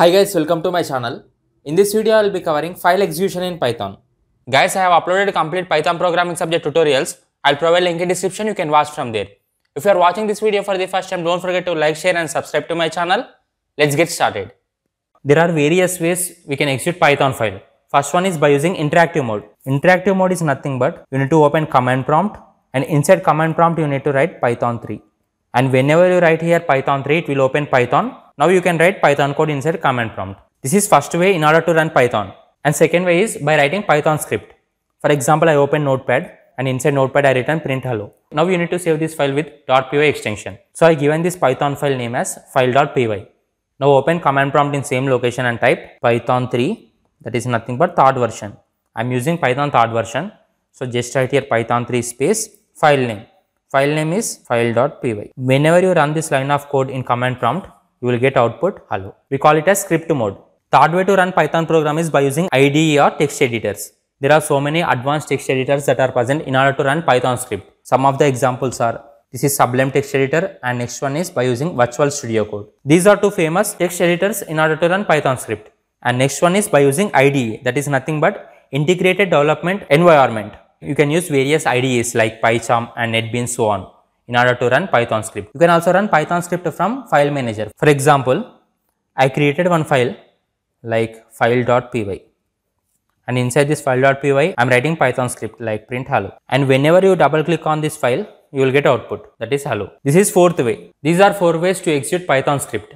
Hi guys, welcome to my channel. In this video, I will be covering file execution in Python. Guys, I have uploaded complete Python programming subject tutorials. I'll provide link in description, you can watch from there. If you are watching this video for the first time, don't forget to like, share and subscribe to my channel. Let's get started. There are various ways we can execute Python file. First one is by using interactive mode. Interactive mode is nothing but you need to open command prompt and inside command prompt you need to write Python 3. And whenever you write here Python 3, it will open Python. Now you can write Python code inside command prompt. This is first way in order to run Python. And second way is by writing Python script. For example, I open notepad and inside notepad I return print hello. Now you need to save this file with .py extension. So I given this Python file name as file.py. Now open command prompt in same location and type python 3 that is nothing but third version. I am using python third version. So just write here python 3 space file name. File name is file.py. Whenever you run this line of code in command prompt, you will get output hello. We call it as script mode. Third way to run Python program is by using IDE or text editors. There are so many advanced text editors that are present in order to run Python script. Some of the examples are this is Sublime text editor and next one is by using Visual Studio Code. These are two famous text editors in order to run Python script. And next one is by using IDE that is nothing but integrated development environment. You can use various IDEs like PyCharm and NetBeans so on in order to run Python script. You can also run Python script from file manager. For example, I created one file like file.py and inside this file.py I am writing Python script like print hello and whenever you double click on this file you will get output that is hello. This is fourth way. These are four ways to execute Python script.